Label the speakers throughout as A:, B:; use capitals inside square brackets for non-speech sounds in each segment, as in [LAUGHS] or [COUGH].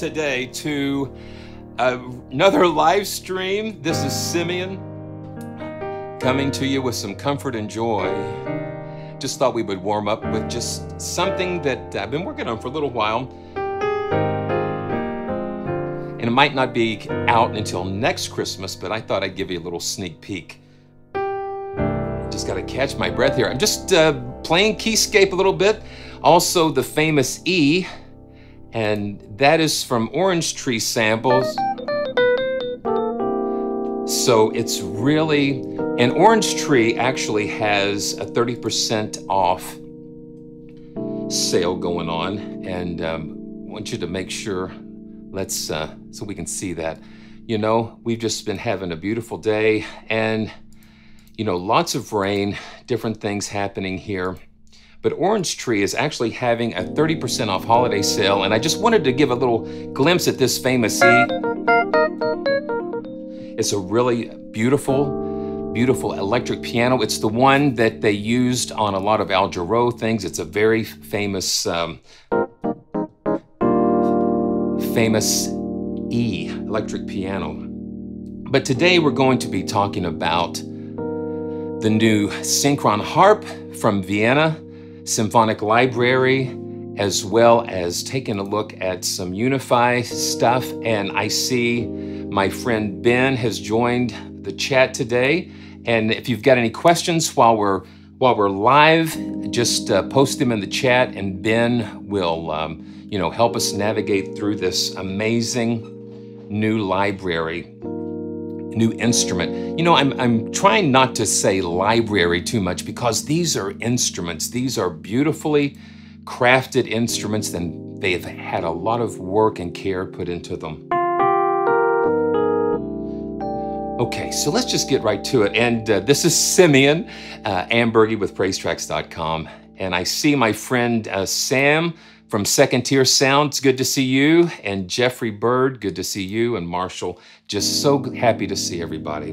A: Today to another live stream. This is Simeon coming to you with some comfort and joy. just thought we would warm up with just something that I've been working on for a little while. And it might not be out until next Christmas, but I thought I'd give you a little sneak peek. Just got to catch my breath here. I'm just uh, playing Keyscape a little bit. Also, the famous E, and that is from Orange Tree Samples. So it's really, an Orange Tree actually has a 30% off sale going on. And um, want you to make sure, let's, uh, so we can see that. You know, we've just been having a beautiful day and, you know, lots of rain, different things happening here. But Orange Tree is actually having a 30% off holiday sale. And I just wanted to give a little glimpse at this famous E. It's a really beautiful, beautiful electric piano. It's the one that they used on a lot of Al Jarreau things. It's a very famous, um, famous E electric piano. But today we're going to be talking about the new Synchron harp from Vienna Symphonic Library, as well as taking a look at some Unify stuff. And I see my friend Ben has joined the chat today. And if you've got any questions while we're while we're live, just uh, post them in the chat, and Ben will, um, you know, help us navigate through this amazing new library, new instrument. You know, I'm I'm trying not to say library too much because these are instruments. These are beautifully crafted instruments, and they've had a lot of work and care put into them. Okay, so let's just get right to it. And uh, this is Simeon uh, Amburgey with PraiseTracks.com. And I see my friend uh, Sam from Second Tier Sounds, good to see you. And Jeffrey Bird, good to see you. And Marshall, just so happy to see everybody.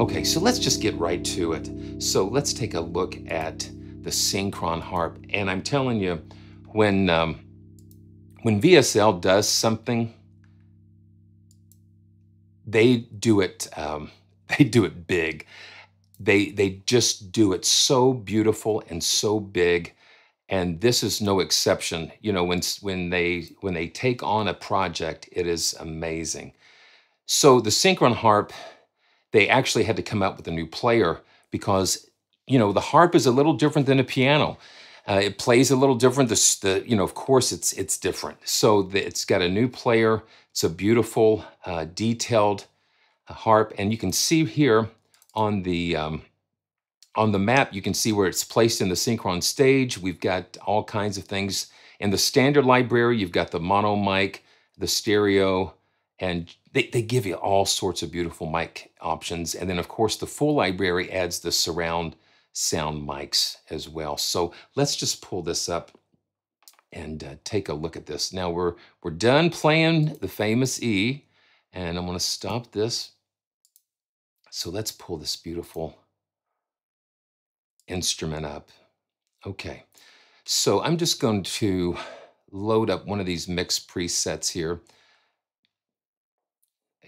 A: Okay, so let's just get right to it. So let's take a look at the Synchron harp. And I'm telling you, when, um, when VSL does something, they do it um, [LAUGHS] they do it big they they just do it so beautiful and so big and this is no exception. You know when when they when they take on a project it is amazing. So the synchron harp they actually had to come out with a new player because you know the harp is a little different than a piano. Uh, it plays a little different. The, the you know of course it's it's different. So the, it's got a new player. It's a beautiful, uh, detailed uh, harp, and you can see here on the um, on the map, you can see where it's placed in the synchron stage. We've got all kinds of things. In the standard library, you've got the mono mic, the stereo, and they, they give you all sorts of beautiful mic options. And then, of course, the full library adds the surround sound mics as well. So let's just pull this up and uh, take a look at this. Now we're, we're done playing the famous E, and I'm gonna stop this. So let's pull this beautiful instrument up. Okay, so I'm just going to load up one of these mix presets here.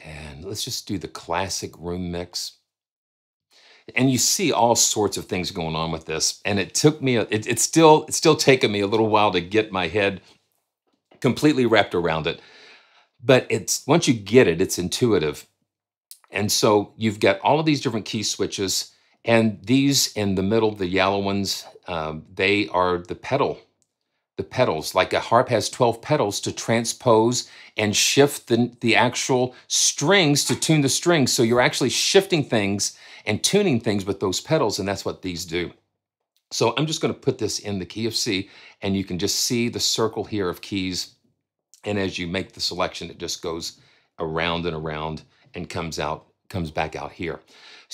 A: And let's just do the classic room mix. And you see all sorts of things going on with this. And it took me it, it's still it's still taken me a little while to get my head completely wrapped around it. But it's once you get it it's intuitive. And so you've got all of these different key switches and these in the middle the yellow ones um, they are the pedal the pedals like a harp has 12 pedals to transpose and shift the, the actual strings to tune the strings so you're actually shifting things and tuning things with those pedals, and that's what these do. So I'm just going to put this in the key of C, and you can just see the circle here of keys. And as you make the selection, it just goes around and around and comes out, comes back out here.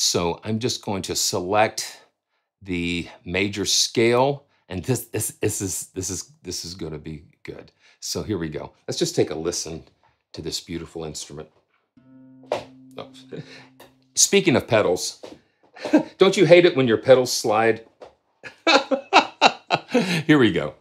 A: So I'm just going to select the major scale, and this this this is this is this is going to be good. So here we go. Let's just take a listen to this beautiful instrument. Oh. [LAUGHS] Speaking of pedals, [LAUGHS] don't you hate it when your pedals slide? [LAUGHS] Here we go.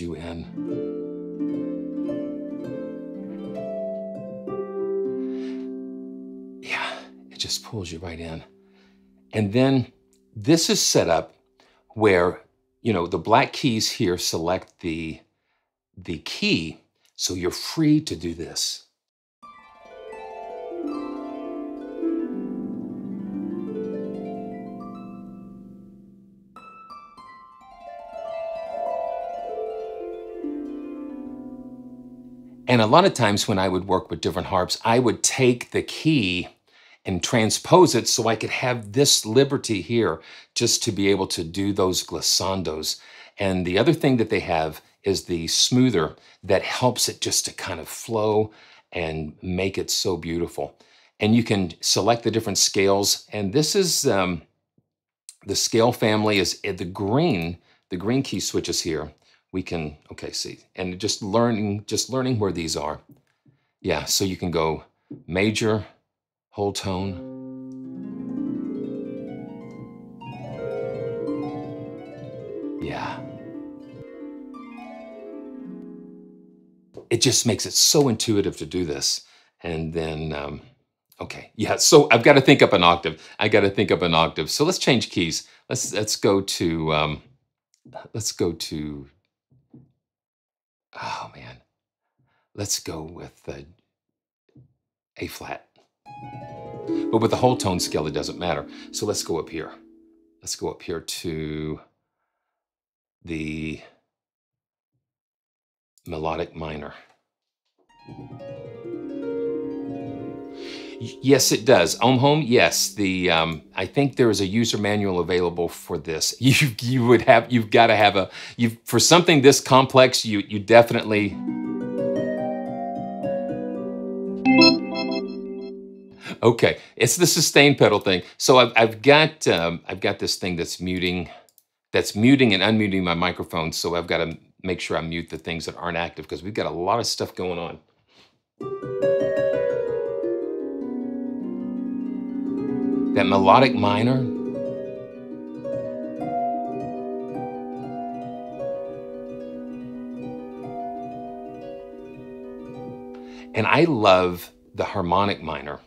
A: You in. Yeah, it just pulls you right in. And then this is set up where, you know, the black keys here select the, the key, so you're free to do this. And a lot of times when I would work with different harps, I would take the key and transpose it so I could have this liberty here just to be able to do those glissandos. And the other thing that they have is the smoother that helps it just to kind of flow and make it so beautiful. And you can select the different scales. And this is um, the scale family is eh, the green, the green key switches here we can, okay, see, and just learning, just learning where these are. Yeah, so you can go major, whole tone. Yeah. It just makes it so intuitive to do this. And then, um, okay, yeah, so I've got to think up an octave. I got to think up an octave. So let's change keys. Let's, let's go to, um, let's go to oh man, let's go with the A flat. But with the whole tone scale, it doesn't matter. So let's go up here. Let's go up here to the melodic minor. Yes, it does. Ohm Home, yes. The um, I think there is a user manual available for this. [LAUGHS] You you would have you've got to have a you for something this complex. You you definitely. Okay, it's the sustain pedal thing. So I've I've got um, I've got this thing that's muting, that's muting and unmuting my microphone. So I've got to make sure I mute the things that aren't active because we've got a lot of stuff going on. That melodic minor. And I love the harmonic minor.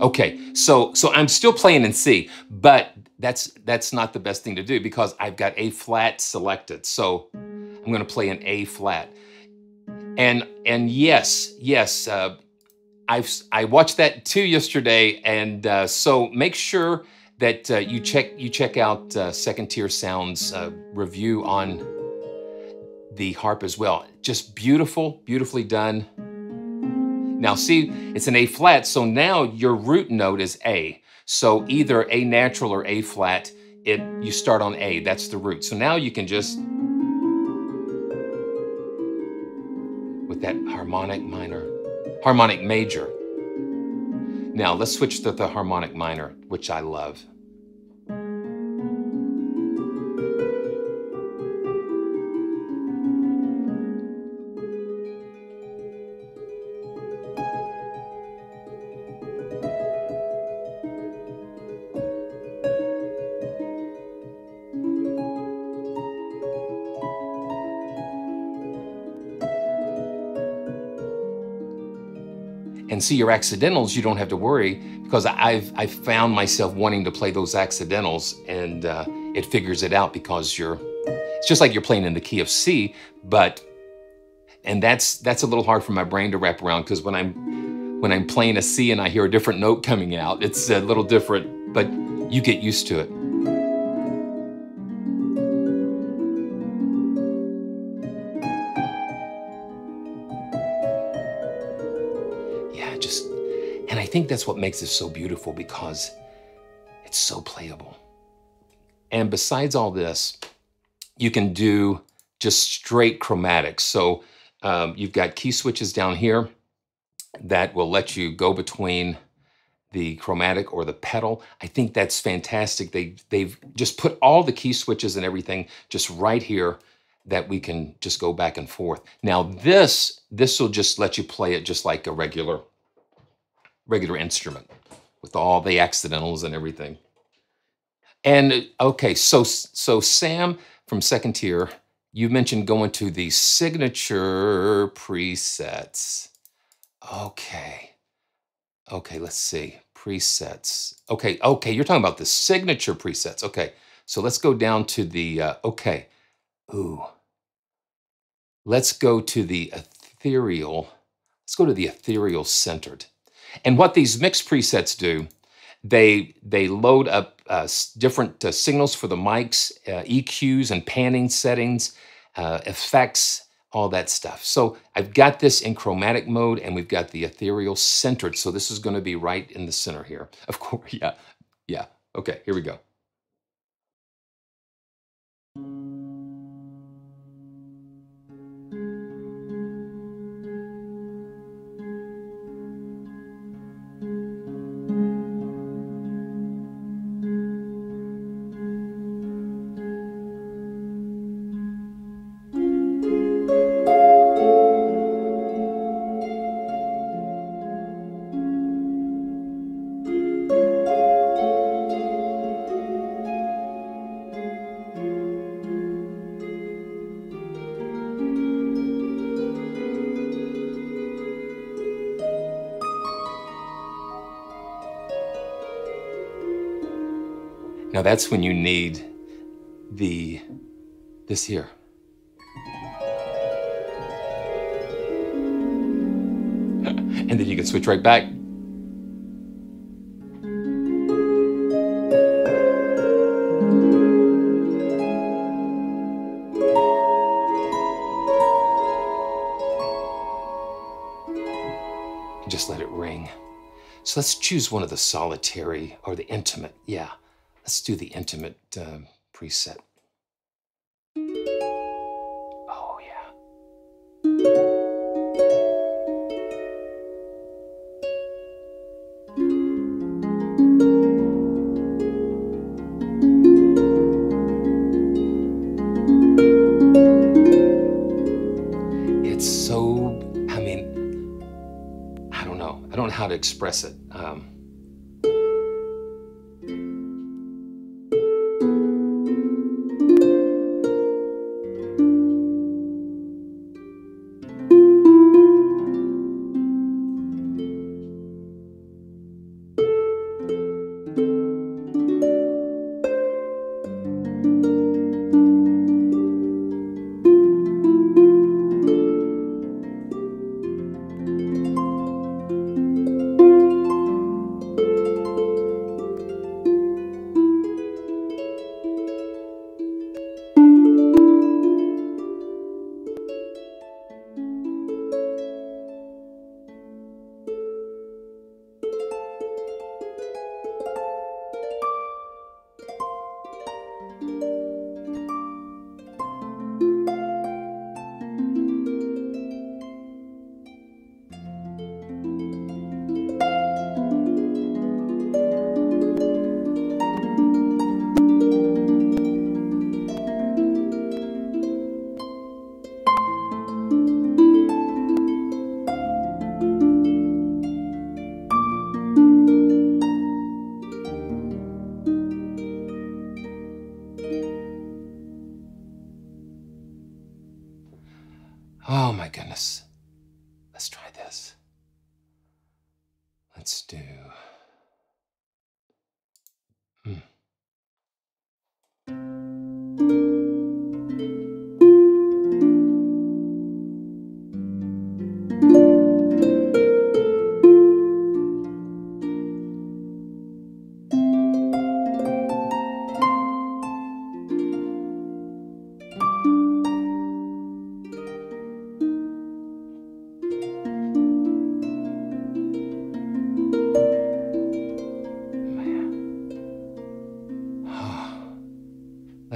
A: Okay, so so I'm still playing in C, but that's that's not the best thing to do because I've got A flat selected. So I'm going to play an A flat. And and yes, yes, uh, I've I watched that too yesterday, and uh, so make sure that uh, you check you check out uh, Second Tier Sounds uh, review on the harp as well. Just beautiful, beautifully done. Now see, it's an A flat, so now your root note is A. So either A natural or A flat, it you start on A, that's the root. So now you can just, with that harmonic minor, harmonic major. Now let's switch to the harmonic minor, which I love. And see your accidentals, you don't have to worry because I've, I've found myself wanting to play those accidentals and uh, it figures it out because you're, it's just like you're playing in the key of C, but, and that's, that's a little hard for my brain to wrap around because when I'm, when I'm playing a C and I hear a different note coming out, it's a little different, but you get used to it. Think that's what makes it so beautiful because it's so playable. And besides all this, you can do just straight chromatics. So um, you've got key switches down here that will let you go between the chromatic or the pedal. I think that's fantastic. They, they've just put all the key switches and everything just right here that we can just go back and forth. Now this this will just let you play it just like a regular regular instrument with all the accidentals and everything. And okay, so so Sam from second tier, you mentioned going to the signature presets. Okay. Okay, let's see. Presets. Okay, okay, you're talking about the signature presets. Okay, so let's go down to the, uh, okay. Ooh. Let's go to the ethereal. Let's go to the ethereal centered. And what these mix presets do, they they load up uh, different uh, signals for the mics, uh, EQs and panning settings, uh, effects, all that stuff. So I've got this in chromatic mode and we've got the ethereal centered. So this is going to be right in the center here. [LAUGHS] Of course, yeah, yeah. Okay, here we go. Now that's when you need the, this here. [LAUGHS] and then you can switch right back. Just let it ring. So let's choose one of the solitary or the intimate. Yeah. Let's do the intimate um, preset. Oh, yeah. It's so,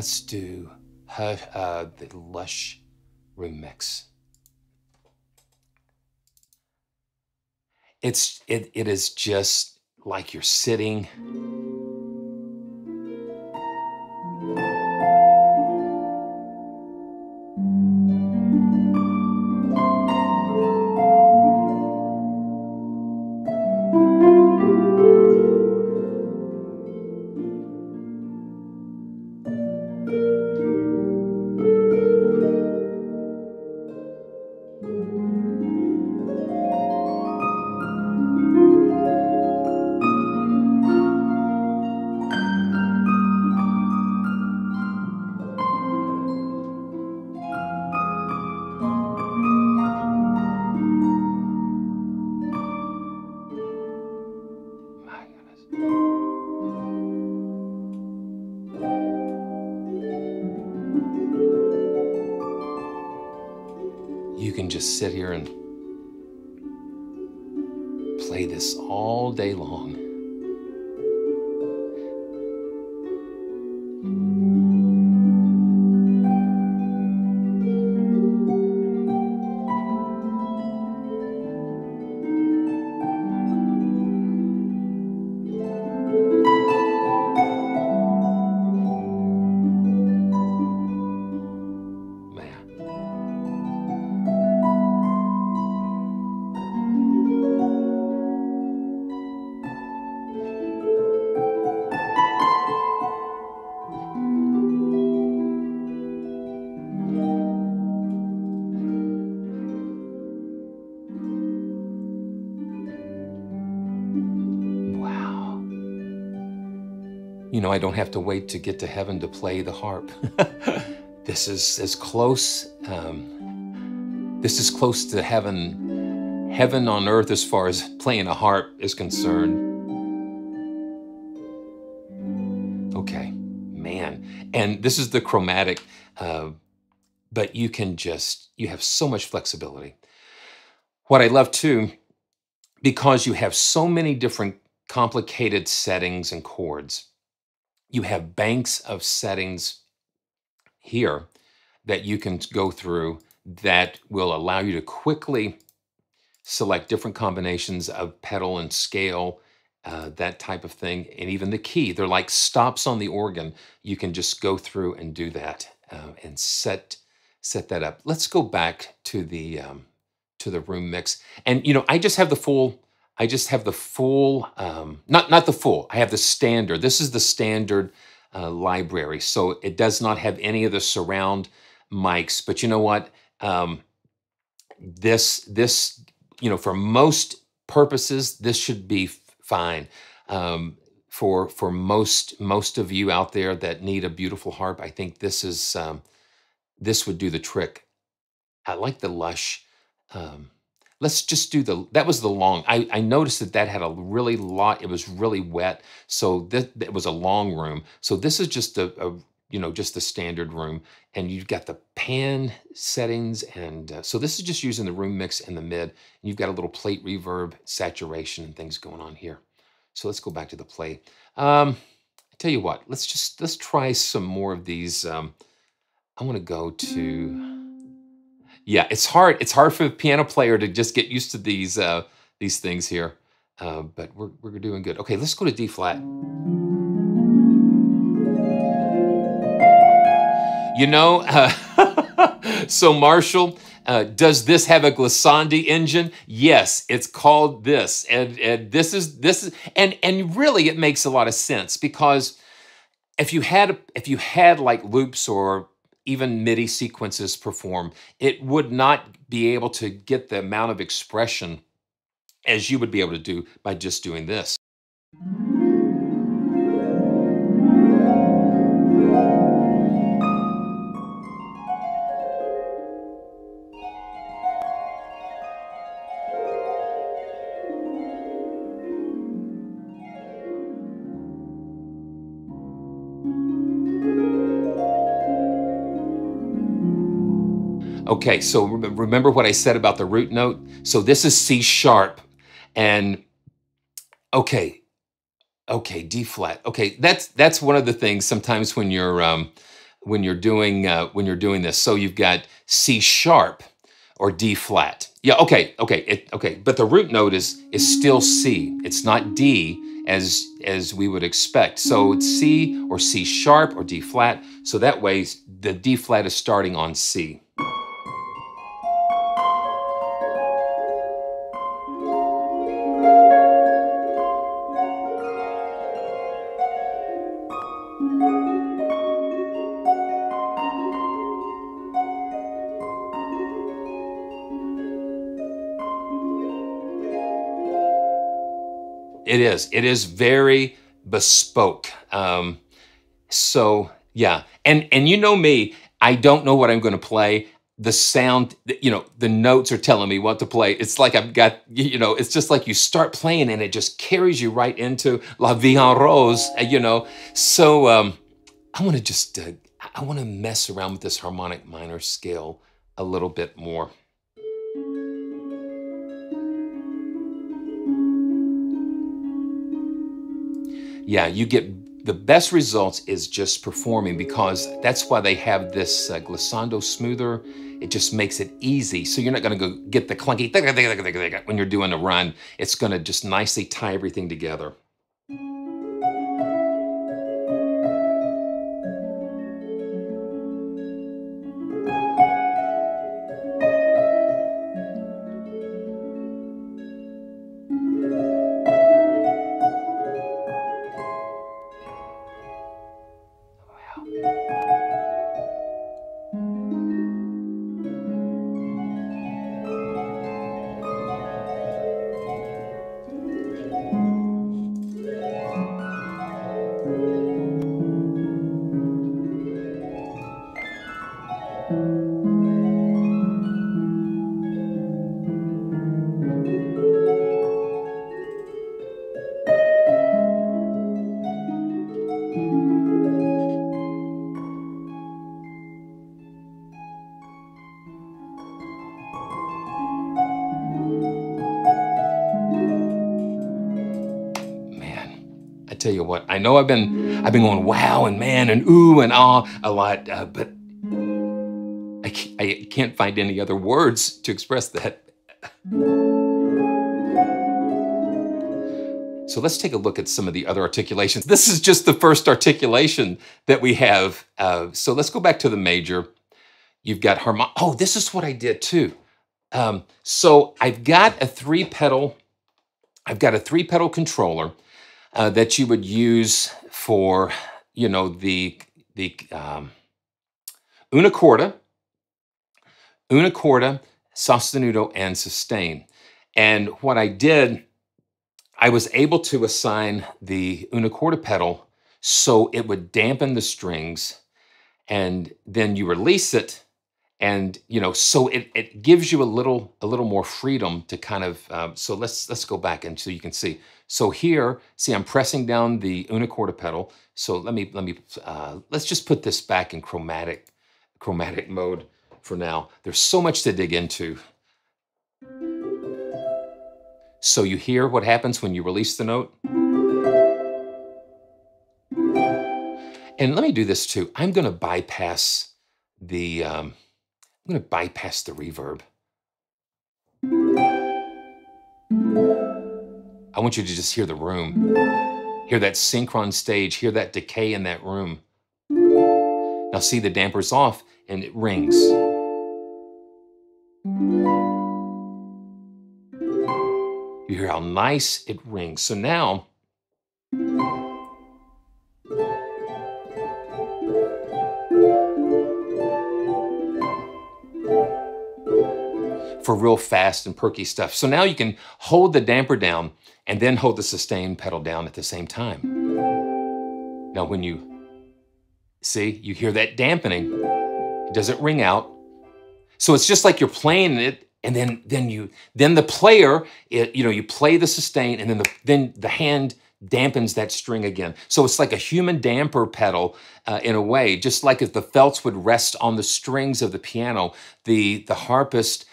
A: Let's do her, uh, the Lush remix. It's it it is just like you're sitting. I don't have to wait to get to heaven to play the harp. [LAUGHS] this is as close, um, this is close to heaven, heaven on earth as far as playing a harp is concerned. Okay, man. And this is the chromatic, uh, but you can just, you have so much flexibility. What I love too, because you have so many different complicated settings and chords, you have banks of settings here that you can go through that will allow you to quickly select different combinations of pedal and scale, uh, that type of thing, and even the key. They're like stops on the organ. You can just go through and do that uh, and set set that up. Let's go back to the um, to the room mix, and you know I just have the full I just have the full, um, not, not the full, I have the standard. This is the standard uh, library. So it does not have any of the surround mics, but you know what? Um, this, this, you know, for most purposes, this should be fine. Um, for, for most, most of you out there that need a beautiful harp, I think this is, um, this would do the trick. I like the lush, um, let's just do the that was the long I, I noticed that that had a really lot it was really wet. So that it was a long room. So this is just a, a you know just the standard room. And you've got the pan settings and uh, so this is just using the room mix in the mid. And you've got a little plate reverb saturation and things going on here. So let's go back to the play um I tell you what let's just let's try some more of these um I want to go to yeah, it's hard. It's hard for the piano player to just get used to these uh, these things here. Uh, but we're we're doing good. Okay, let's go to D flat. You know, uh, [LAUGHS] so Marshall, uh, does this have a glissandi engine? Yes, it's called this, and and this is this is and and really it makes a lot of sense because if you had if you had like loops or even MIDI sequences perform, it would not be able to get the amount of expression as you would be able to do by just doing this. Okay, so remember what I said about the root note? So this is C sharp and okay, okay, D flat. Okay, that's that's one of the things sometimes when you're um, when you're doing uh, when you're doing this. So you've got C sharp or D flat. Yeah, okay, okay, it, okay. But the root note is is still C. It's not D as as we would expect. So it's C or C sharp or D flat. So that way the D flat is starting on C. is. It is very bespoke. Um, so yeah, and and you know me, I don't know what I'm going to play. The sound, you know, the notes are telling me what to play. It's like I've got, you know, it's just like you start playing and it just carries you right into La Vie en Rose, uh, you know. So um, I want to just, uh, I want to mess around with this harmonic minor scale a little bit more. Yeah, you get the best results is just performing because that's why they have this uh, glissando smoother. It just makes it easy. So you're not gonna go get the clunky when you're doing a run. It's gonna just nicely tie everything together. Know I've been I've been going wow and man and ooh and ah a lot, uh, but I can't, I can't find any other words to express that. So let's take a look at some of the other articulations. This is just the first articulation that we have. Uh, so let's go back to the major. You've got harmon. Oh, this is what I did too. Um, so I've got a three pedal. I've got a three pedal controller uh, that you would use for, you know, the the um, una corda, una corda, sostenuto, and sustain. And what I did, I was able to assign the una corda pedal so it would dampen the strings, and then you release it and you know so it, it gives you a little a little more freedom to kind of um, so let's let's go back and so you can see. So here see i'm pressing down the una corda pedal. So let me let me uh, let's just put this back in chromatic chromatic mode for now. There's so much to dig into. So you hear what happens when you release the note? And let me do this too. I'm going to bypass the um, I'm going to bypass the reverb. I want you to just hear the room. Hear that synchron stage, hear that decay in that room. Now see the dampers off and it rings. You hear how nice it rings. So now for real fast and perky stuff. So now you can hold the damper down and then hold the sustain pedal down at the same time. Now when you see, you hear that dampening. It doesn't ring out. So it's just like you're playing it and then then you then the player it, you know you play the sustain and then the then the hand dampens that string again. So it's like a human damper pedal uh, in a way, just like if the felts would rest on the strings of the piano, the the harpist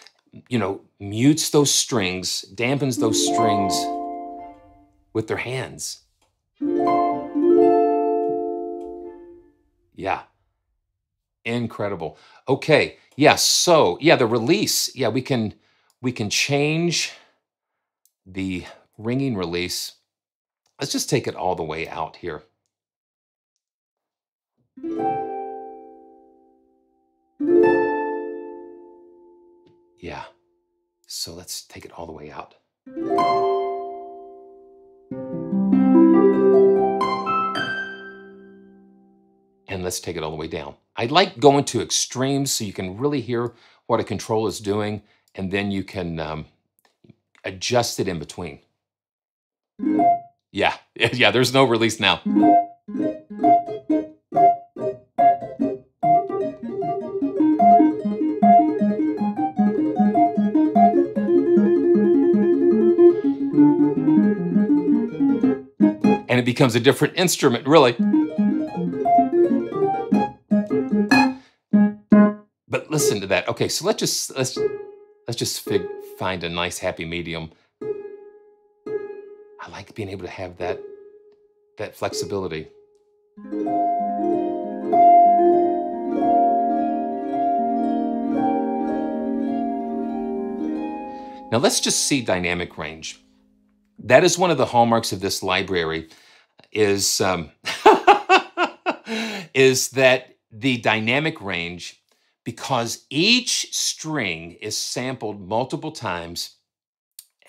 A: you know, mutes those strings, dampens those strings with their hands. Yeah. Incredible. Okay. Yeah, so yeah, the release. Yeah, we can we can change the ringing release. Let's just take it all the way out here. Yeah. So let's take it all the way out. And let's take it all the way down. I like going to extremes so you can really hear what a control is doing, and then you can um, adjust it in between. Yeah, [LAUGHS] yeah, there's no release now. Becomes a different instrument, really. But listen to that. Okay, so let's just let's let's just fig, find a nice happy medium. I like being able to have that that flexibility. Now let's just see dynamic range. That is one of the hallmarks of this library is, um, [LAUGHS] is that the dynamic range, because each string is sampled multiple times,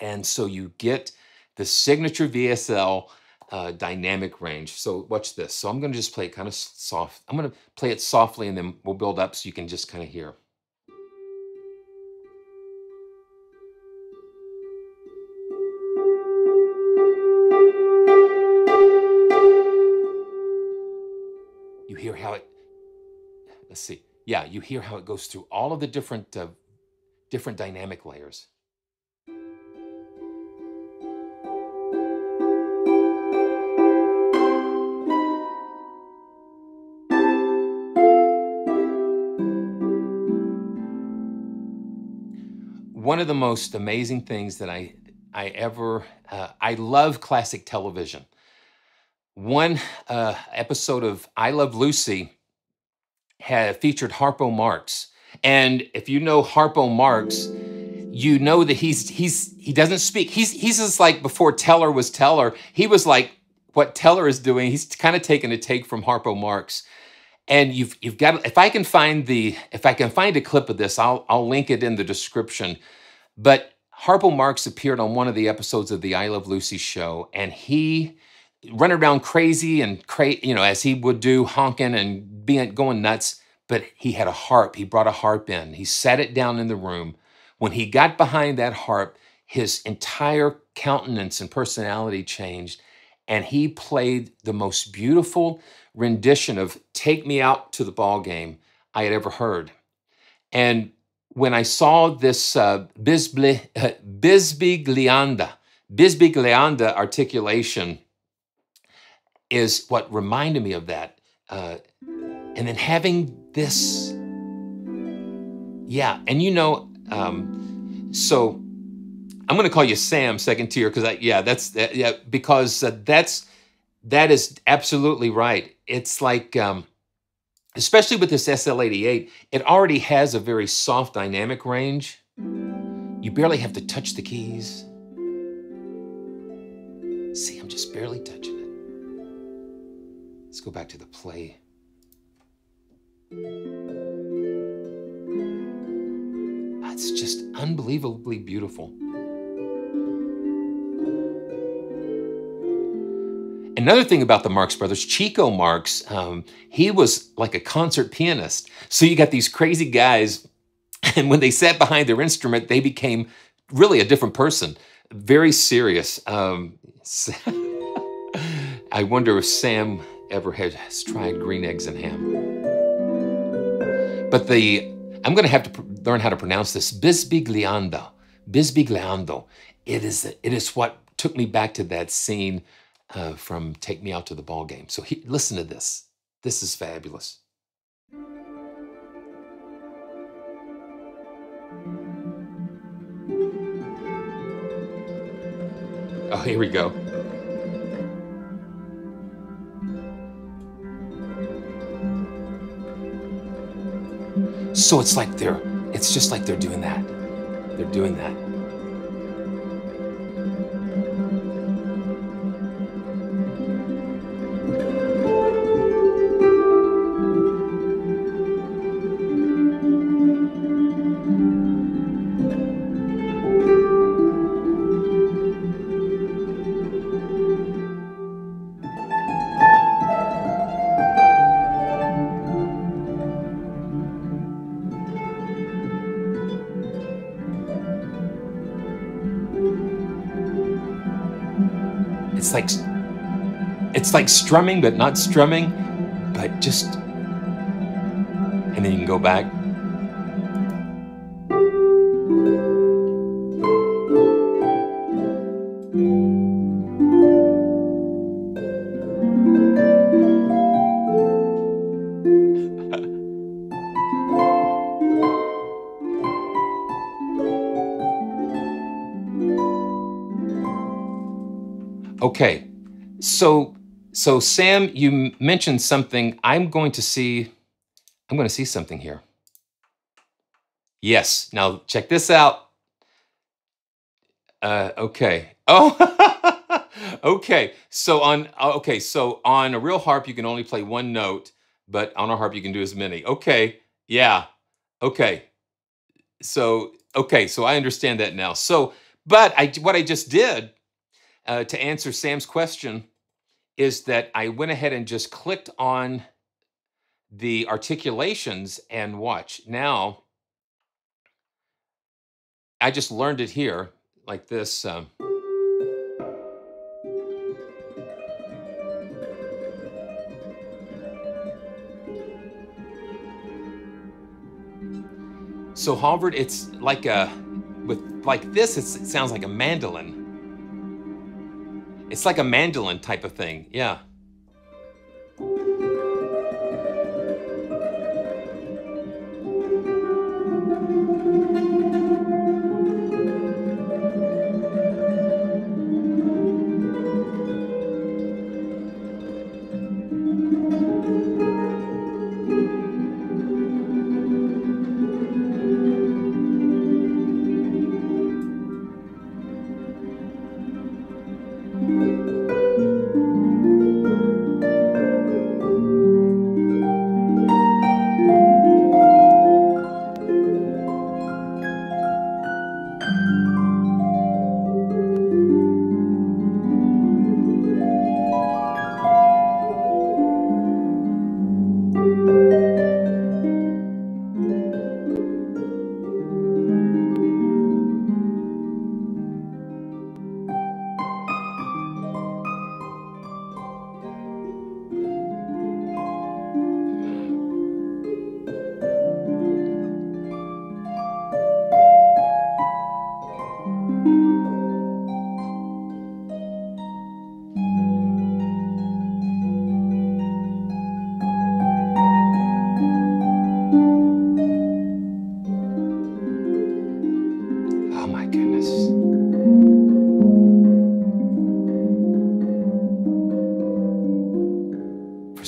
A: and so you get the signature VSL uh, dynamic range. So watch this. So I'm going to just play it kind of soft. I'm going to play it softly and then we'll build up so you can just kind of hear. Let's see. Yeah, you hear how it goes through all of the different, uh, different dynamic layers. one of the most amazing things that I I ever uh, I love classic television. One uh, episode of I Love Lucy had featured Harpo Marx, and if you know Harpo Marx, you know that he's he's he doesn't speak. He's he's just like before Teller was Teller. He was like what Teller is doing. He's kind of taking a take from Harpo Marx and you've you've got if I can find the if I can find a clip of this, I'll I'll link it in the description. But Harpo Marx appeared on one of the episodes of the I Love Lucy show, and he running around crazy and cra- you know as he would do, honking and being going nuts. But he had a harp. He brought a harp in. He sat it down in the room. When he got behind that harp, his entire countenance and personality changed, and he played the most beautiful rendition of "Take Me Out to the Ball Game" I had ever heard. And when I saw this uh, uh, Bisbiglianda, Bisbiglianda articulation is what reminded me of that. Uh, and then having this, yeah, and you know, um, so I'm going to call you Sam second tier because yeah, that's yeah, because uh, that's that is absolutely right. It's like um, especially with this SL88, it already has a very soft dynamic range. You barely have to touch the keys. See, I'm just barely touching it. Let's go back to the play. It's just unbelievably beautiful. Another thing about the Marx brothers, Chico Marx, um, he was like a concert pianist. So you got these crazy guys, [LAUGHS] and when they sat behind their instrument, they became really a different person, very serious. Um, [LAUGHS] I wonder if Sam ever has tried green eggs and ham. But the I'm going to have to learn how to pronounce this Bisbigliando. Bisbigliando. It is it is what took me back to that scene uh, from Take Me Out to the Ball Game. So he, listen to this. This is fabulous. Oh, here we go. So it's like they're, it's just like they're doing that. They're doing that. It's like it's like strumming, but not strumming, but just and then you can go back. So So Sam, you mentioned something. I'm going to see. I'm going to see something here. Yes. Now check this out. Uh, okay. Oh. [LAUGHS] okay. So on. Okay. So on a real harp, you can only play one note, but on a harp, you can do as many. Okay. Yeah. Okay. So okay. So I understand that now. So, but I what I just did uh, to answer Sam's question is that I went ahead and just clicked on the articulations and watch. Now, I just learned it here like this. Um, so Halvard, it's like a, with like this, it sounds like a mandolin. It's like a mandolin type of thing. Yeah.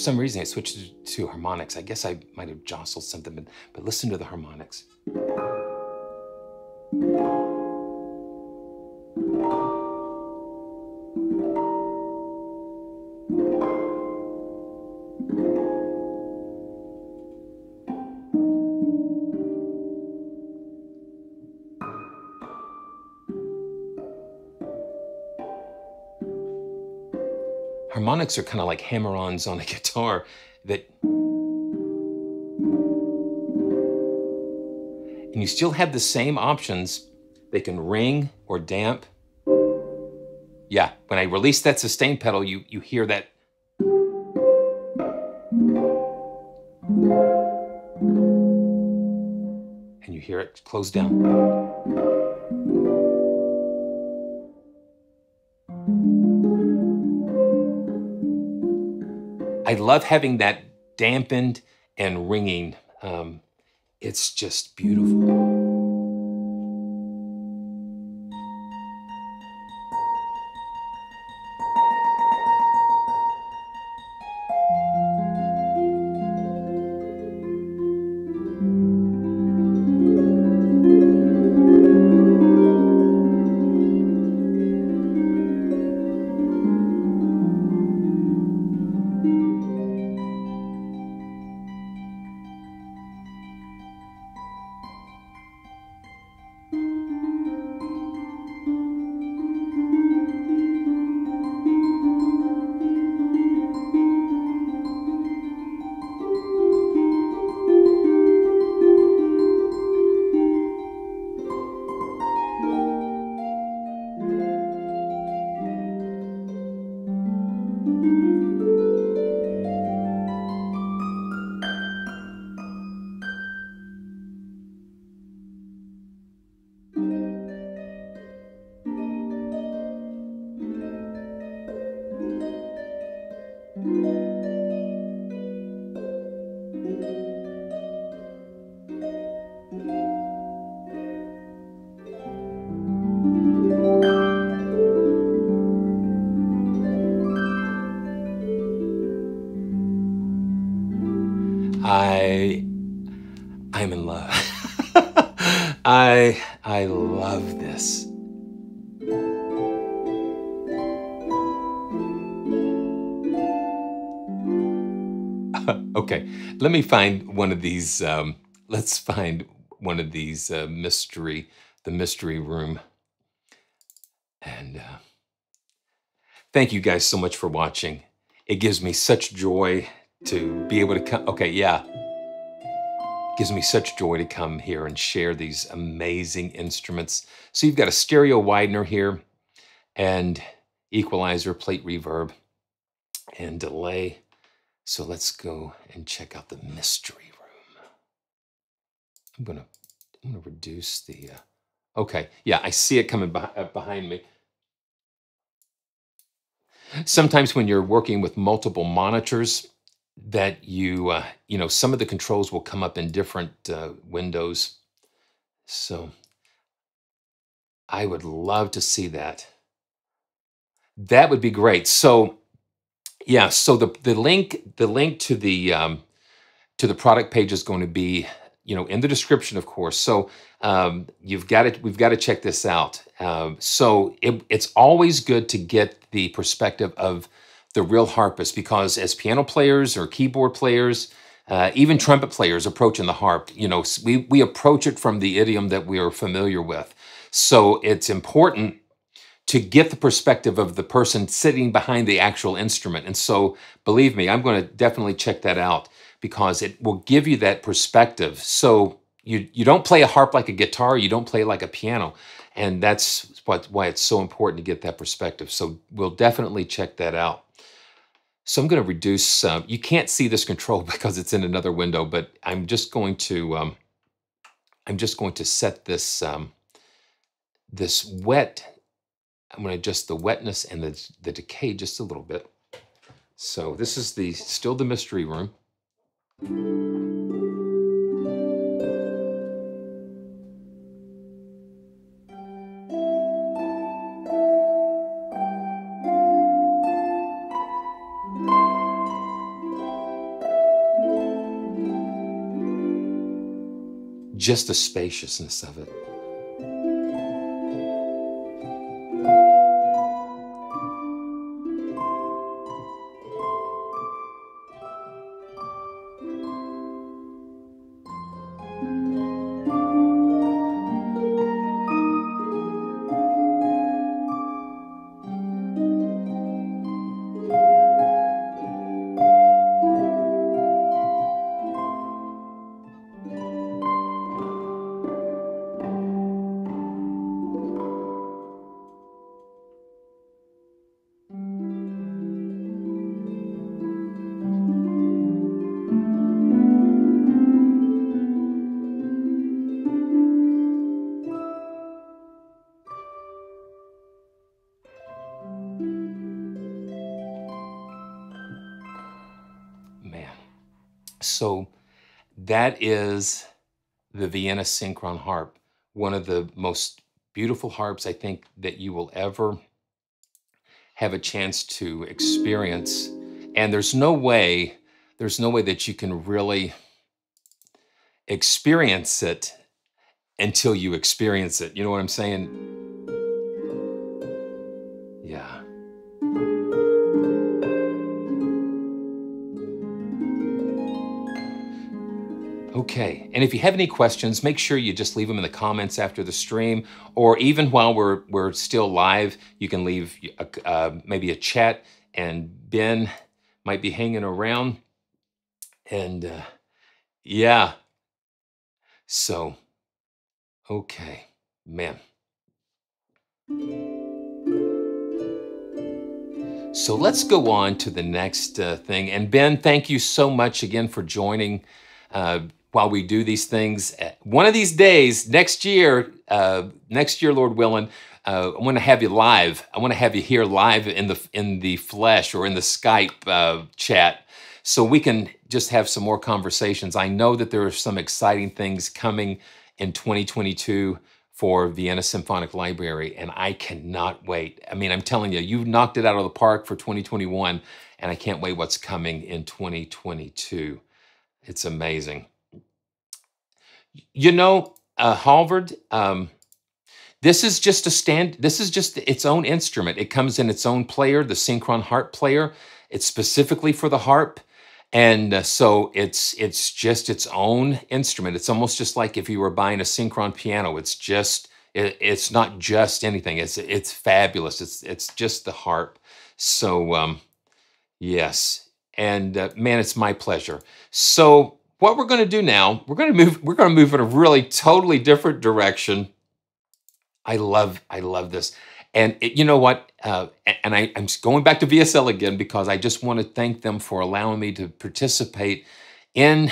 A: Some reason, I switched to, harmonics. I guess I might have jostled something, but, but listen to the harmonics. Harmonics are kind of like hammer ons on a [LAUGHS] guitar that. And you still have the same options. They can ring or damp. Yeah, when I release that sustain pedal, you, you hear that. And you hear it close down. Love having that dampened and ringing. Um, it's just beautiful. Let me find one of these. Um, [LAUGHS] let's find one of these uh, mystery, the mystery room. And uh, thank you guys so much for watching. It gives me such joy to be able to come. Okay, yeah. Gives me such joy to come here and share these amazing instruments. So you've got a stereo widener here and equalizer, plate reverb, and delay. So let's go and check out the mystery room. I'm gonna, I'm gonna reduce the, uh, okay, yeah, I see it coming behind me. Sometimes when you're working with multiple monitors, that you, uh, you know, some of the controls will come up in different uh, windows. So I would love to see that. That would be great. So yeah, so the the link the link to the um, to the product page is going to be you know in the description, of course. So um, you've got it. we've got to check this out. Um, so it, it's always good to get the perspective of the real harpist because as piano players or keyboard players, uh, even trumpet players approaching the harp, you know, we we approach it from the idiom that we are familiar with. So it's important to get the perspective of the person sitting behind the actual instrument. And so, believe me, I'm going to definitely check that out because it will give you that perspective. So, you, you don't play a harp like a guitar, you don't play like a piano. And that's what, why it's so important to get that perspective. So, we'll definitely check that out. So, I'm going to reduce, uh, you can't see this control [LAUGHS] because it's in another window, but I'm just going to, um, I'm just going to set this, um, this wet I'm to adjust the wetness and the, the decay just a little bit. So this is the still the mystery room. Just the spaciousness of it. That is the Vienna Synchron harp, one of the most beautiful harps I think that you will ever have a chance to experience. And there's no way, there's no way that you can really experience it until you experience it. You know what I'm saying? And if you have any questions, make sure you just leave them in the comments after the stream, or even while we're, we're still live, you can leave a, uh, maybe a chat, and Ben might be hanging around. And uh, yeah, so, okay, man. So let's go on to the next uh, thing. And Ben, thank you so much again for joining. Uh, while we do these things. One of these days, next year, uh, next year, Lord willing, uh, I want to have you live. I want to have you here live in the in the flesh or in the Skype uh, chat, so we can just have some more conversations. I know that there are some exciting things coming in 2022 for Vienna Symphonic Library, and I cannot wait. I mean, I'm telling you, you've knocked it out of the park for 2021, and I can't wait what's coming in 2022. It's amazing. You know, uh, Halvard, um, this is just a stand. This is just its own instrument. It comes in its own player, the Synchron harp player. It's specifically for the harp, and uh, so it's it's just its own instrument. It's almost just like if you were buying a Synchron piano. It's just it, it's not just anything. It's it's fabulous. It's it's just the harp. So um, yes, and uh, man, it's my pleasure. So what we're going to do now, we're going to move. We're going to move in a really totally different direction. I love I love this. And it, you know what? Uh, and I, I'm going back to VSL again because I just want to thank them for allowing me to participate in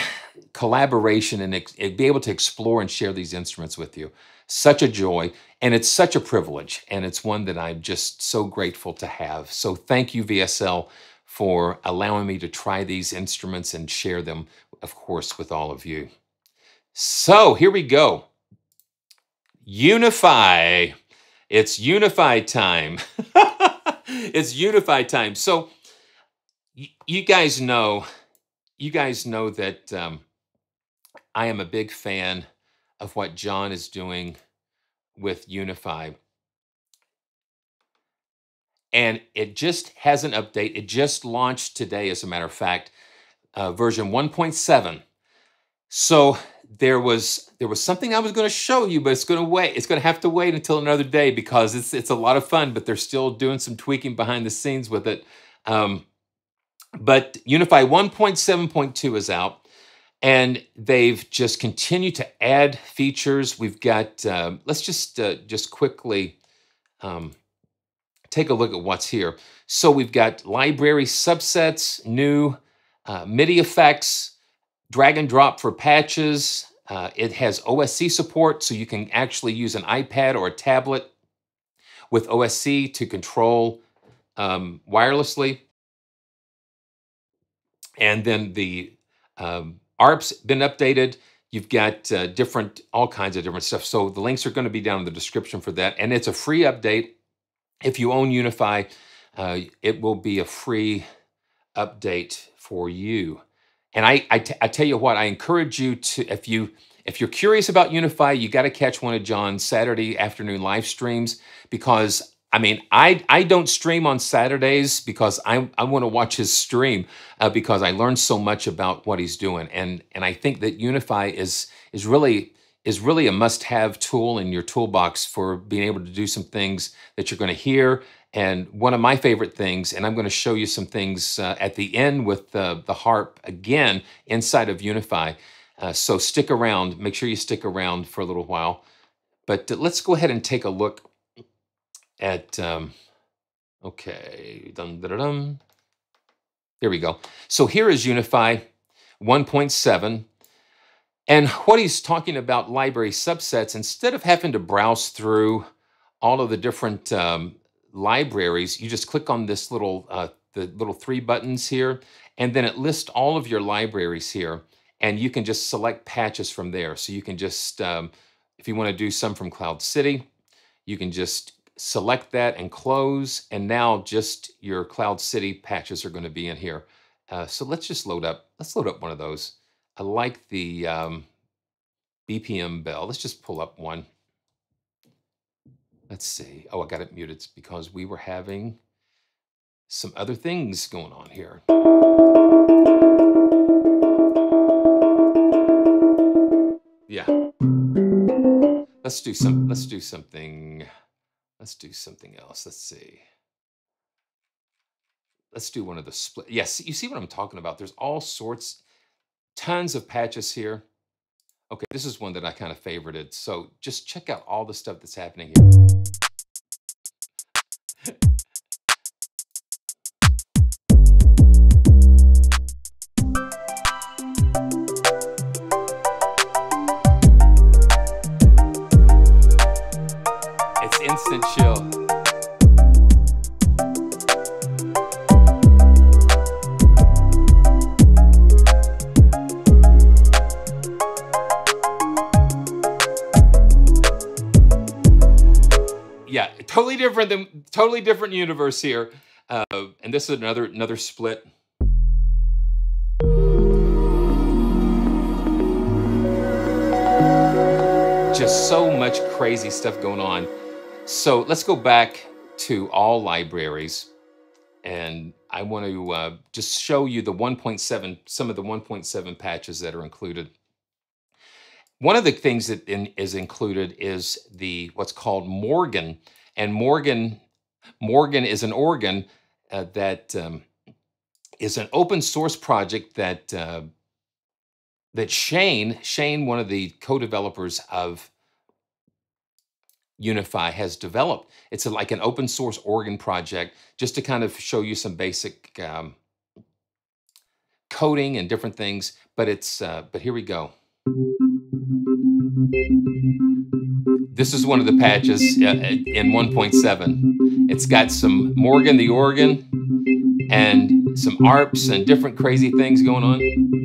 A: collaboration and be able to explore and share these instruments with you. Such a joy, and it's such a privilege, and it's one that I'm just so grateful to have. So thank you, VSL, for allowing me to try these instruments and share them, of course, with all of you. So here we go. Unify. It's Unify time. [LAUGHS] it's Unify time. So you guys know, you guys know that um, I am a big fan of what John is doing with Unify. And it just has an update. It just launched today, as a matter of fact, uh, version 1.7. So there was there was something I was going to show you, but it's going to wait. It's going to have to wait until another day because it's it's a lot of fun. But they're still doing some tweaking behind the scenes with it. Um, but Unify 1.7.2 is out, and they've just continued to add features. We've got. Uh, let's just uh, just quickly um, take a look at what's here. So we've got library subsets, new uh, MIDI effects drag and drop for patches. Uh, it has OSC support, so you can actually use an iPad or a tablet with OSC to control um, wirelessly. And then the um, ARP's been updated. You've got uh, different, all kinds of different stuff. So the links are going to be down in the description for that. And it's a free update. If you own Unify, uh, it will be a free update for you. And I, I, tell you what, I encourage you to, if you, if you're curious about Unify, you got to catch one of John's Saturday afternoon live streams because I mean, I I don't stream on Saturdays because I I want to watch his stream uh, because I learned so much about what he's doing, and and I think that Unify is is really is really a must-have tool in your toolbox for being able to do some things that you're going to hear and one of my favorite things, and I'm going to show you some things uh, at the end with the, harp again inside of Unify. Uh, so stick around. Make sure you stick around for a little while. But uh, let's go ahead and take a look at, um, okay, dun, There we go. So here is Unify 1.7. And what he's talking about library subsets, instead of having to browse through all of the different um, libraries, you just click on this little, uh, the little three buttons here, and then it lists all of your libraries here, and you can just select patches from there. So you can just, um, if you want to do some from Cloud City, you can just select that and close, and now just your Cloud City patches are going to be in here. Uh, so let's just load up, let's load up one of those. I like the um, BPM bell. Let's just pull up one. Let's see. Oh, I got it muted because we were having some other things going on here. Yeah. Let's do some let's do something let's do something else. Let's see. Let's do one of the split. Yes, you see what I'm talking about. There's all sorts tons of patches here. Okay, this is one that I kind of favorited. So just check out all the stuff that's happening here. it's instant chill. Totally different than totally different universe here. Uh, and this is another another split. Just so much crazy stuff going on. So let's go back to all libraries. And I want to uh, just show you the 1.7, some of the 1.7 patches that are included. One of the things that in, is included is the what's called Morgan. And Morgan, Morgan is an organ uh, that um, is an open source project that uh, that Shane, Shane, one of the co-developers of Unify, has developed. It's a, like an open source organ project, just to kind of show you some basic um, coding and different things. But it's uh, but here we go. This is one of the patches uh, in 1.7. It's got some Morgan the organ and some ARPs and different crazy things going on.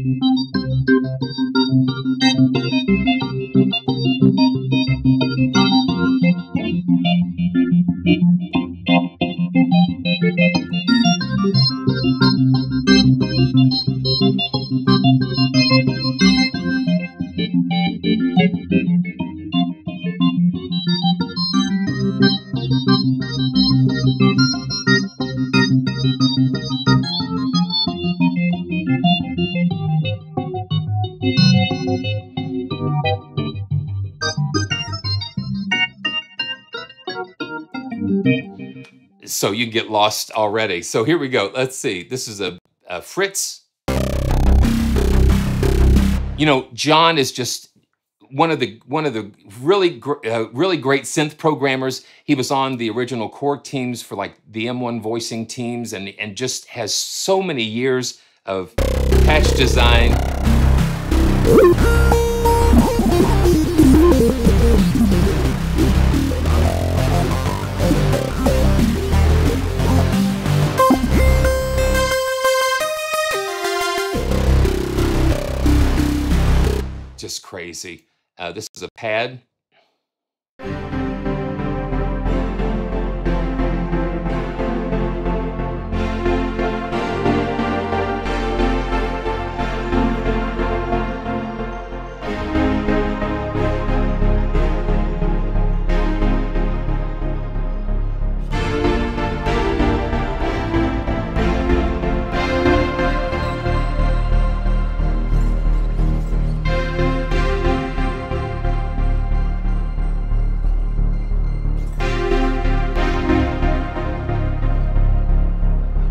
A: So you get lost already. So here we go. Let's see. This is a, a Fritz. You know, John is just one of the one of the really uh, really great synth programmers. He was on the original Korg teams for like the M1 voicing teams, and and just has so many years of patch design. Crazy. Uh, this is a pad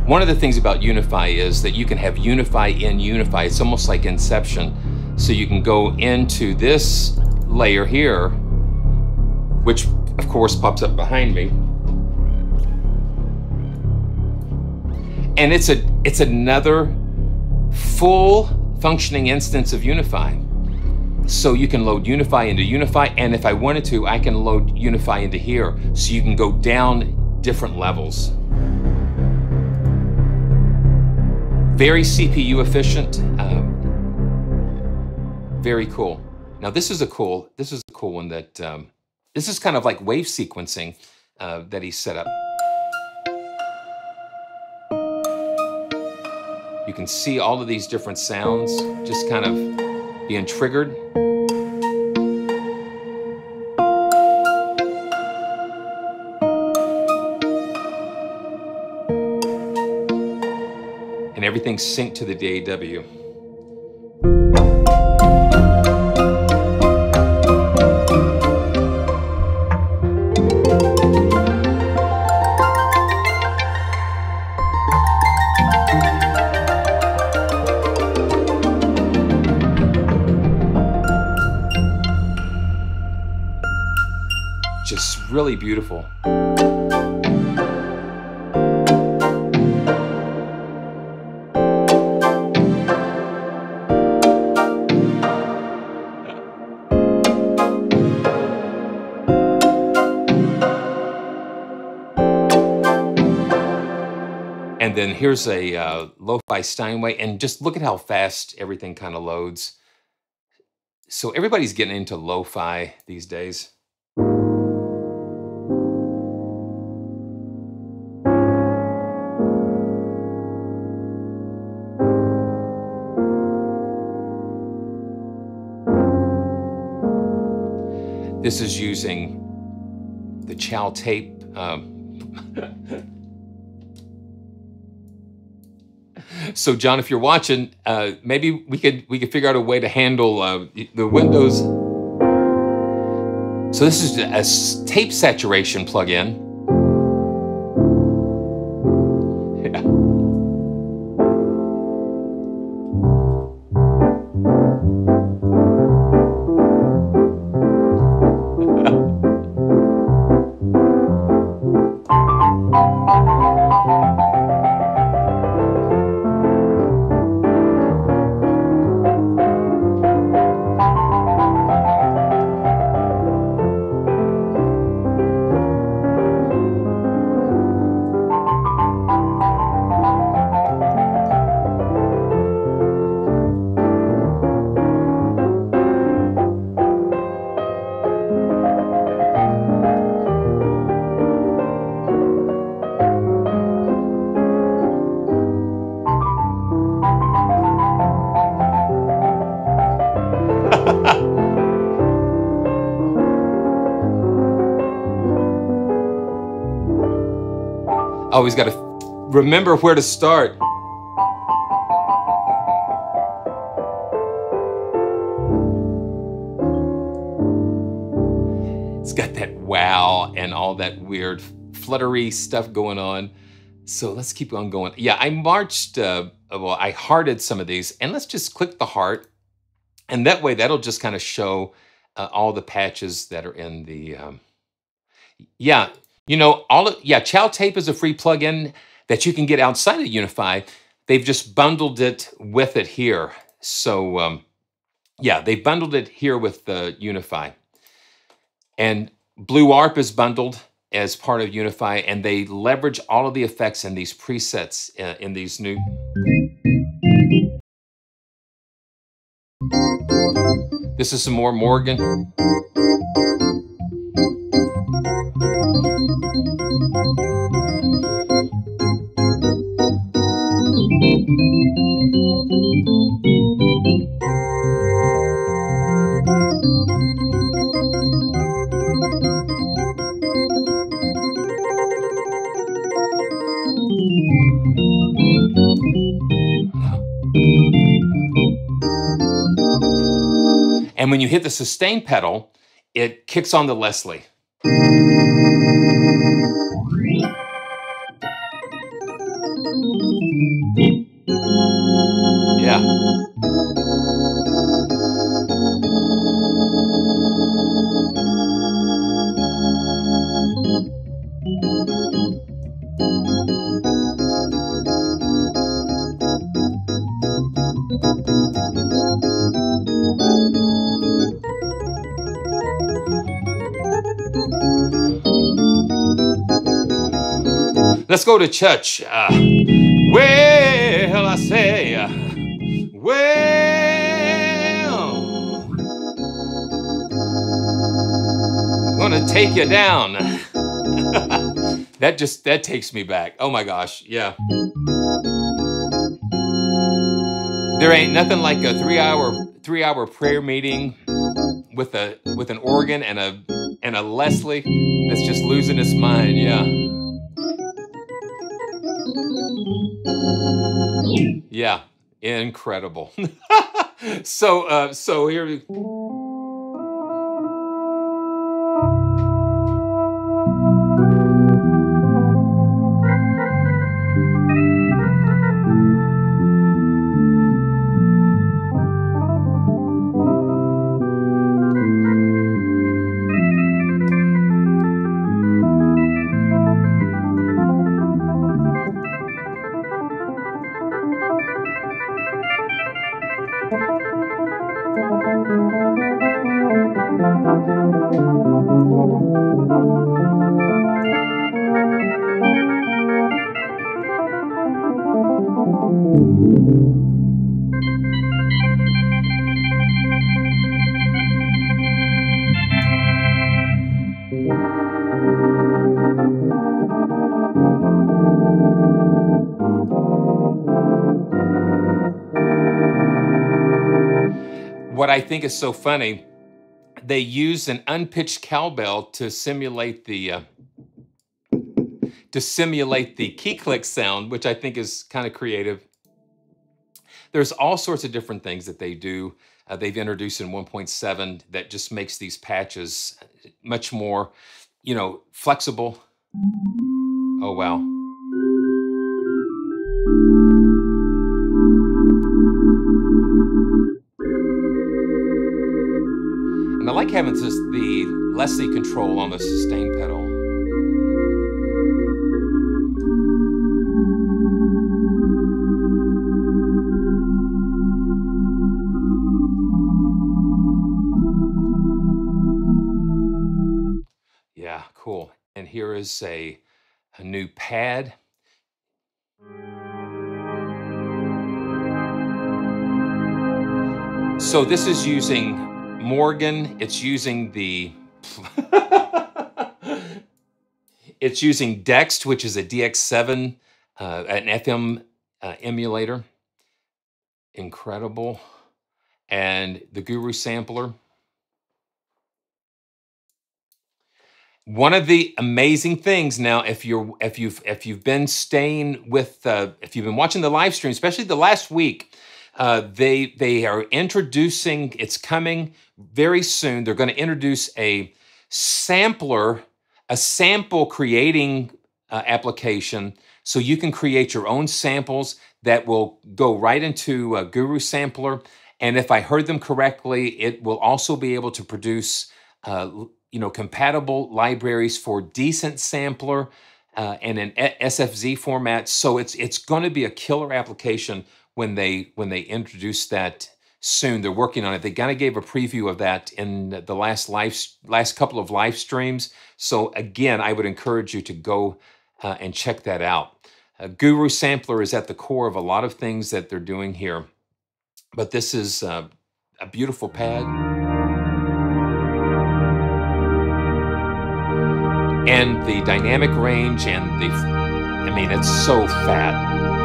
A: One of the things about Unify is that you can have Unify in Unify. It's almost like Inception. So you can go into this layer here, which of course pops up behind me. And it's a it's another full functioning instance of Unify. So you can load Unify into Unify, and if I wanted to, I can load Unify into here. So you can go down different levels. Very CPU efficient. Um, very cool. Now this is a cool, this is a cool one that, um, this is kind of like wave sequencing uh, that he set up. You can see all of these different sounds just kind of being triggered. Everything synced to the DAW. Just really beautiful. Here's a uh, lo-fi Steinway, and just look at how fast everything kind of loads. So everybody's getting into lo-fi these days. This is using the Chow tape. Um, [LAUGHS] so, John, if you're watching, uh, maybe we could we could figure out a way to handle uh, the Windows. So this is a tape saturation plugin. Always got to remember where to start. It's got that wow and all that weird fluttery stuff going on. So let's keep on going. Yeah, I marched, uh, well, I hearted some of these, and let's just click the heart. And that way, that'll just kind of show uh, all the patches that are in the, um, yeah, you know, all of, yeah, Chow Tape is a free plugin that you can get outside of Unify. They've just bundled it with it here. So um, yeah, they bundled it here with the Unify. And Blue ARP is bundled as part of Unify, and they leverage all of the effects and these presets uh, in these new. This is some more Morgan. And when you hit the sustain pedal, it kicks on the Leslie. Let's go to church. Uh, well, I say, uh, well, I'm gonna take you down. [LAUGHS] that just that takes me back. Oh my gosh, yeah. There ain't nothing like a three-hour three-hour prayer meeting with a with an organ and a and a Leslie that's just losing its mind. Yeah. Yeah, incredible. [LAUGHS] so, uh, so here. Think is so funny, they used an unpitched cowbell to simulate the uh, to simulate the key click sound, which I think is kind of creative. There's all sorts of different things that they do. Uh, they've introduced in 1.7 that just makes these patches much more, you know, flexible. Oh, wow. I like having this, the Leslie control on the sustain pedal. Yeah, cool. And here is a, a new pad. So this is using Morgan. It's using the [LAUGHS] it's using Dexed, which is a DX7, uh, an FM uh, emulator. Incredible. And the Guru sampler. One of the amazing things now, if you're if you've if you've been staying with uh, if you've been watching the live stream, especially the last week, uh, they they are introducing. It's coming very soon. They're going to introduce a sampler, a sample creating uh, application, so you can create your own samples that will go right into a Guru Sampler. And if I heard them correctly, it will also be able to produce uh, you know, compatible libraries for Decent Sampler uh, and an SFZ format. So it's it's going to be a killer application when they when they introduce that soon. They're working on it. They kind of gave a preview of that in the last live last couple of live streams. So again, I would encourage you to go uh, and check that out. Uh, Guru Sampler is at the core of a lot of things that they're doing here, but this is uh, a beautiful pad. and the dynamic range and the, I mean, it's so fat.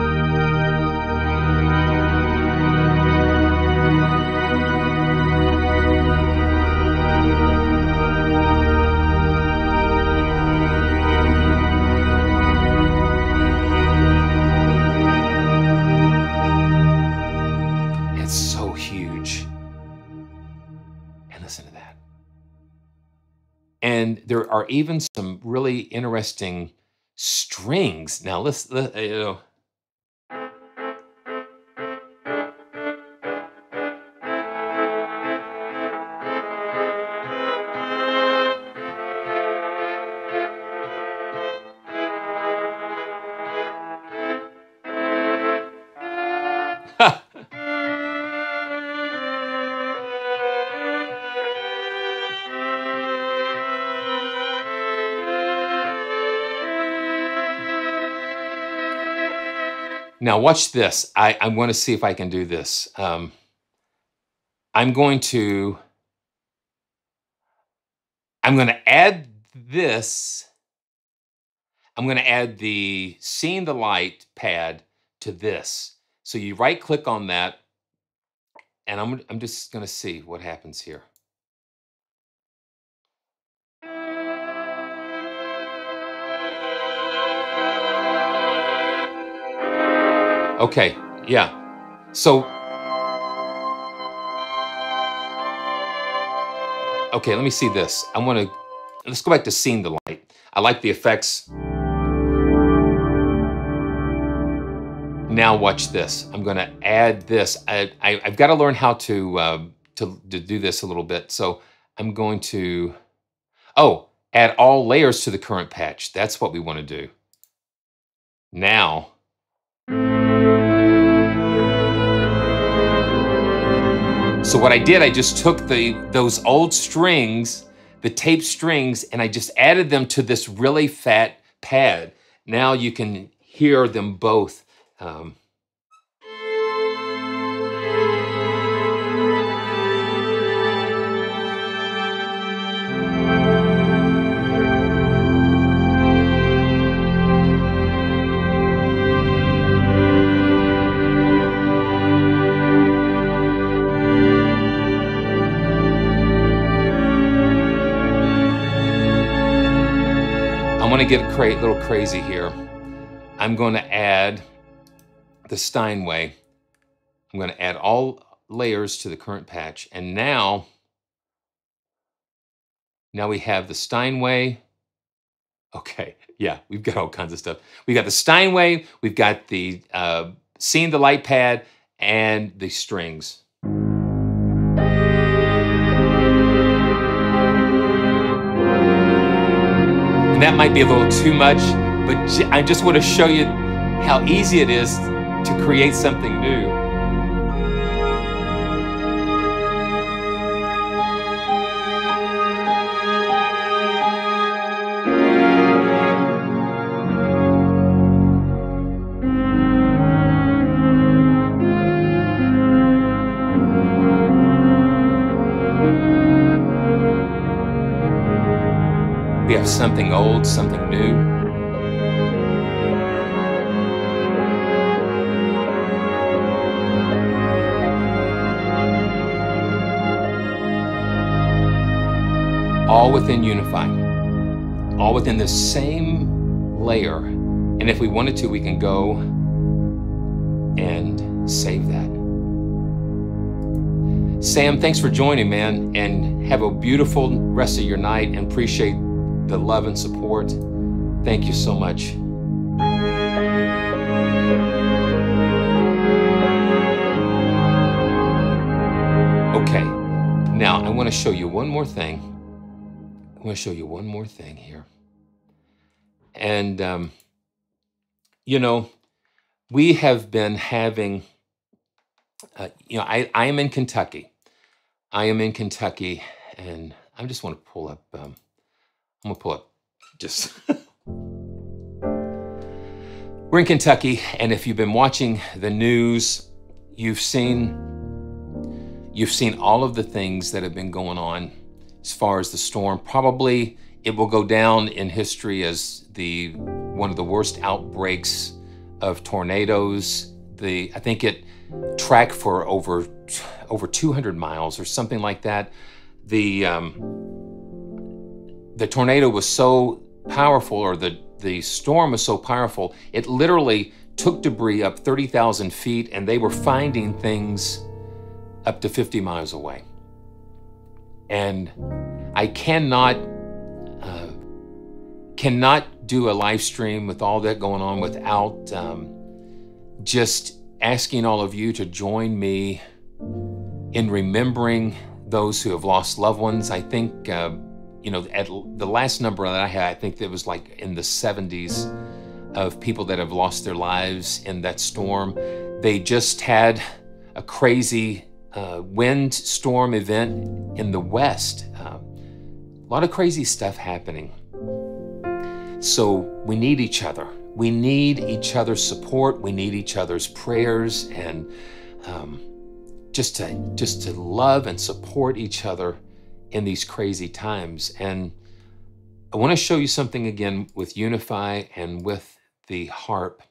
A: And there are even some really interesting strings. Now, let's, let, you know, Now watch this. I, I want to see if I can do this. Um, I'm going to, I'm going to add this. I'm going to add the seeing the light pad to this. So you right click on that and I'm, I'm just going to see what happens here. Okay, yeah. So, okay, let me see this. I want to, let's go back to seeing the light. I like the effects. Now watch this. I'm going to add this. I, I, have got to learn how to, uh, to, to do this a little bit. So I'm going to, oh, add all layers to the current patch. That's what we want to do. Now, So what I did, I just took the those old strings, the tape strings, and I just added them to this really fat pad. Now you can hear them both. Um, want to get a cra- little crazy here. I'm going to add the Steinway. I'm going to add all layers to the current patch. And now, now we have the Steinway. Okay, yeah, we've got all kinds of stuff. We've got the Steinway, we've got the uh, Seeing the Light pad, and the strings. That might be a little too much, but I just want to show you how easy it is to create something new. Something old, something new. All within Unify, all within the same layer. And if we wanted to, we can go and save that. Sam, thanks for joining, man, and have a beautiful rest of your night and appreciate the love and support. Thank you so much. Okay, now I want to show you one more thing. I want to show you one more thing here. And, um, you know, we have been having, uh, you know, I, I am in Kentucky. I am in Kentucky, and I just want to pull up. Um, I'm gonna pull up just. We're in Kentucky, and if you've been watching the news, you've seen you've seen all of the things that have been going on as far as the storm. Probably it will go down in history as the one of the worst outbreaks of tornadoes. The I think it tracked for over over 200 miles or something like that. The um, the tornado was so powerful, or the the storm was so powerful, it literally took debris up 30,000 feet, and they were finding things up to 50 miles away. And I cannot uh, cannot do a live stream with all that going on without um, just asking all of you to join me in remembering those who have lost loved ones. I think, uh, you know, at the last number that I had, I think it was like in the 70s of people that have lost their lives in that storm. They just had a crazy uh, wind storm event in the West. Uh, a lot of crazy stuff happening. So we need each other. We need each other's support. We need each other's prayers and um, just to just to love and support each other in these crazy times. And I want to show you something again with Unify and with the harp.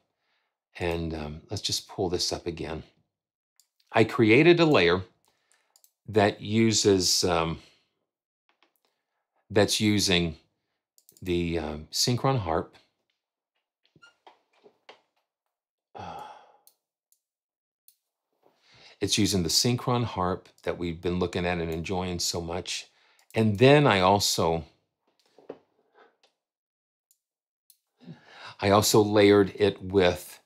A: And um, let's just pull this up again. I created a layer that uses um, that's using the um, Synchron harp. It's using the Synchron harp that we've been looking at and enjoying so much. And then I also I also layered it with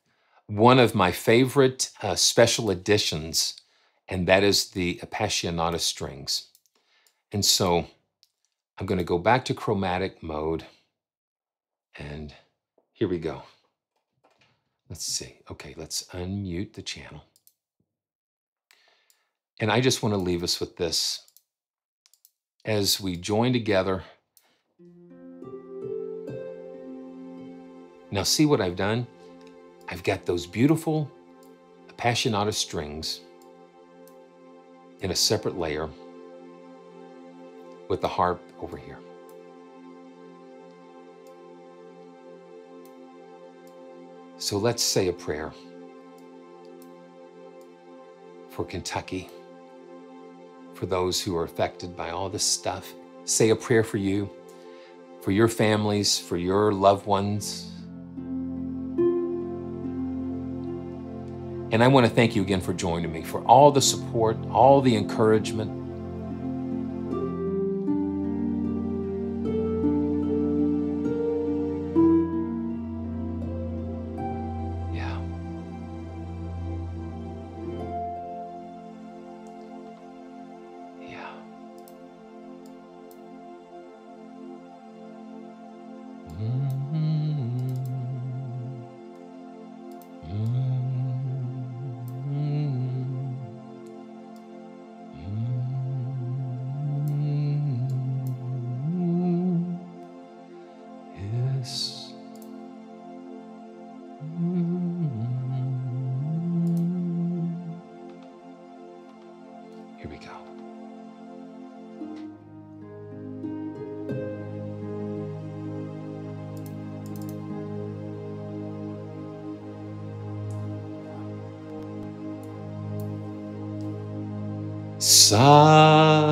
A: one of my favorite uh, special editions, and that is the Appassionata strings. And so I'm going to go back to chromatic mode, and here we go. Let's see. Okay, let's unmute the channel. And I just want to leave us with this as we join together. Now, see what I've done? I've got those beautiful Appassionata strings in a separate layer with the harp over here. So let's say a prayer for Kentucky for those who are affected by all this stuff. Say a prayer for you, for your families, for your loved ones. And I want to thank you again for joining me, for all the support, all the encouragement. Silent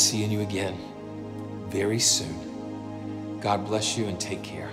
A: seeing you again very soon. God bless you and take care.